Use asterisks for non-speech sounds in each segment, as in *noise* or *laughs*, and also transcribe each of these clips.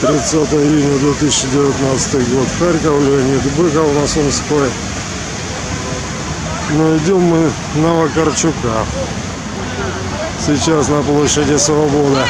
30 июня 2019 год. Харьков, Леонид Быков на Сумской. Но идем мы на Вакарчука. Сейчас на площади Свобода.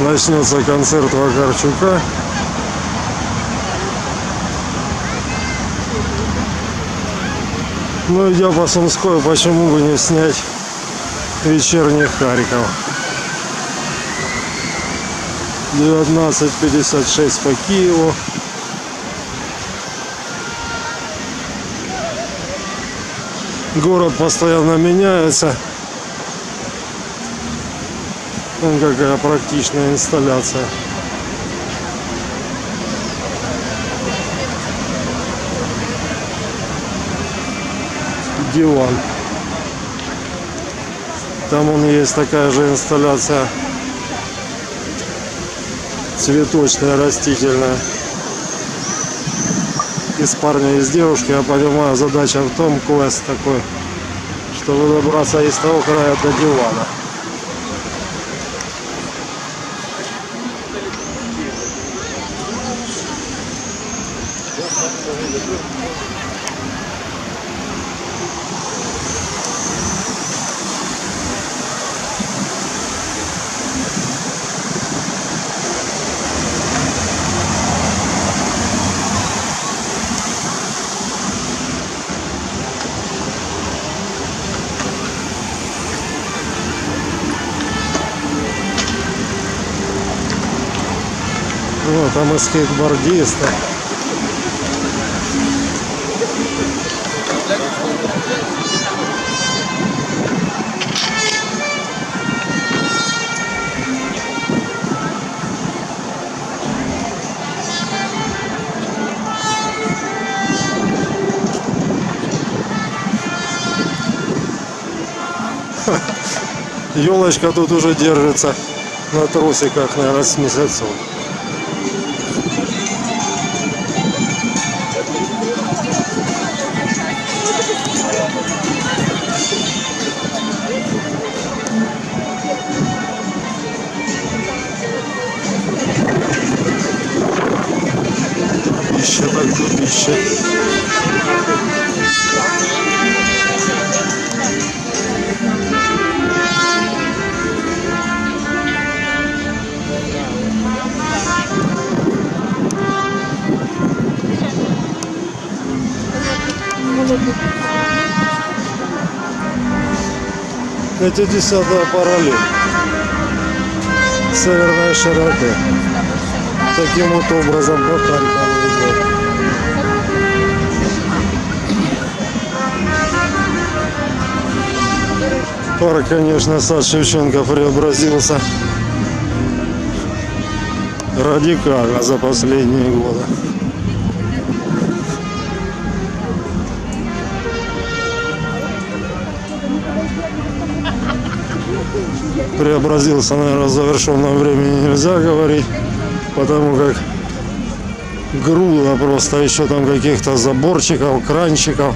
Начнется концерт Вакарчука. Ну, идя по Сумской, почему бы не снять вечерний Харьков? 19.56 по Киеву. Город постоянно меняется. Вон какая практичная инсталляция. Диван. Там он есть такая же инсталляция цветочная, растительная. Из парня, из девушки, я понимаю, задача в том, квест такой, чтобы добраться из того края до дивана. Ну, там скейтбордисты. Елочка *laughs* тут уже держится на трусиках, наверное, с месяцев. Это десятая параллель северной широты. Таким вот образом по Парк, конечно, сад Шевченко преобразился радикально за последние годы. преобразился, наверное, в завершенном времени нельзя говорить, потому как груда просто еще там каких-то заборчиков, кранчиков.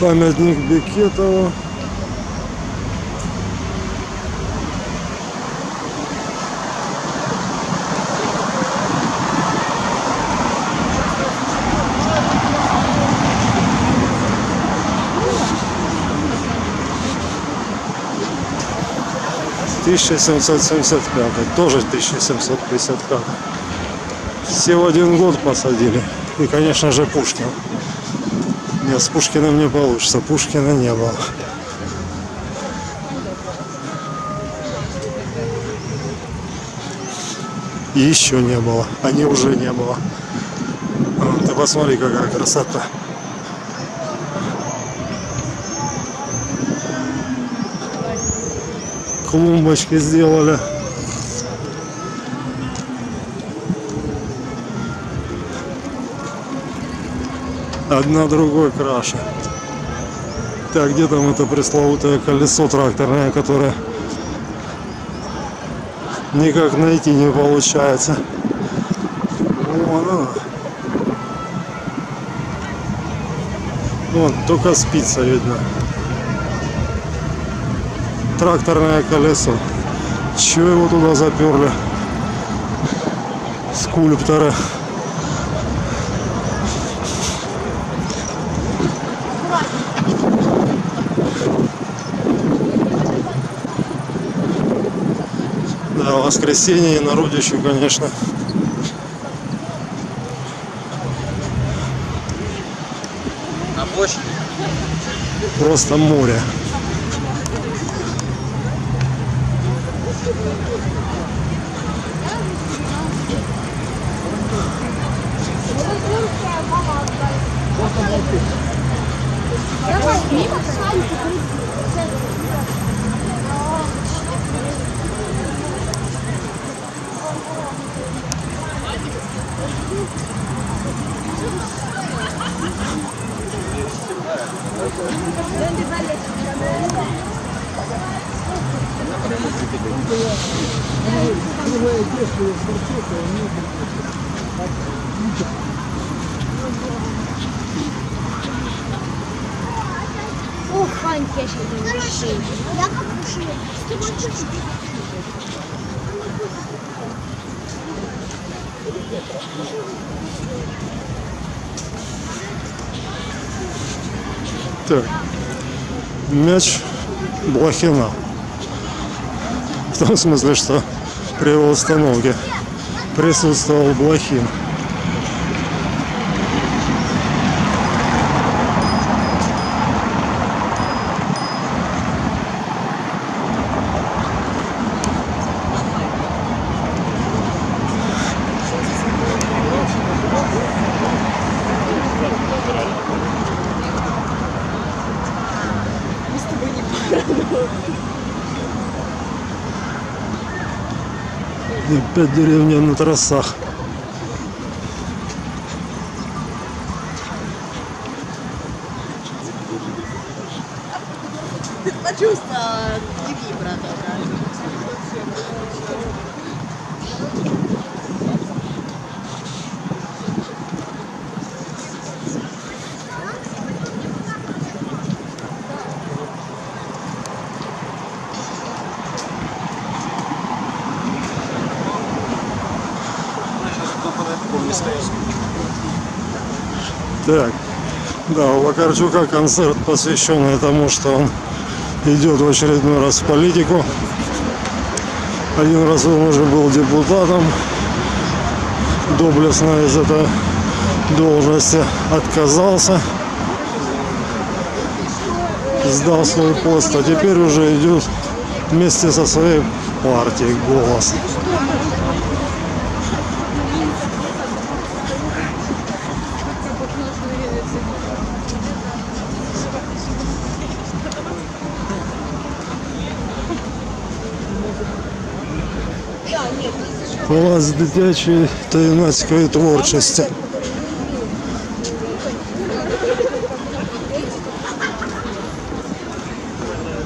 Памятник Бекетову. Тысяча семьсот семьдесят пятый, тоже 1755. Все в один год посадили. И, конечно же, Пушкин. Нет, с Пушкиным не получится. Пушкина не было. Еще не было. Они уже не было. Ты посмотри, какая красота. Клумбочки сделали. Одна другой краше. Так, где там это пресловутое колесо тракторное, которое никак найти не получается. Вон оно. Вон, только спица видно. Тракторное колесо. Чего его туда заперли? Скульптора. Да, воскресенье и народищу, конечно. На площади? Просто море. Ох, Ванька, я сейчас не решил. Я как уши. Так. Мяч Блохина. В том смысле, что при его установке присутствовал Блохин. И опять деревня на трассах. Почувствовала Так, да, у Вакарчука концерт, посвященный тому, что он идет в очередной раз в политику. Один раз он уже был депутатом, доблестно из этой должности отказался, сдал свой пост, а теперь уже идет вместе со своей партией «Голос». Клас дитячої та юнацької творчості.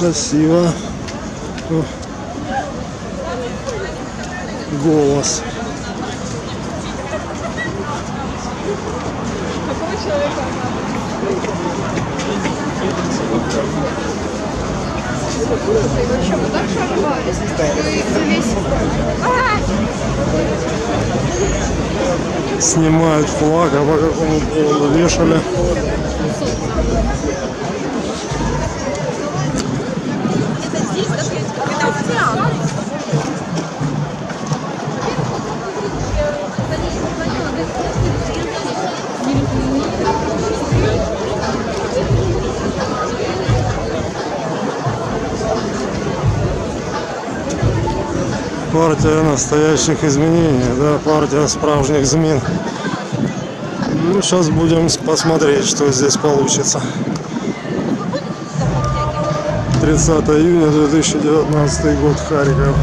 Красиво. О. Голос. Снимают флаг, а по какому поводу вешали. Партия настоящих изменений, да, партия справжних змін. Ну, сейчас будем посмотреть, что здесь получится. 30 июня 2019 год, Харьков.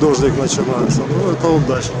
Дождик начинается. Ну, это удачно.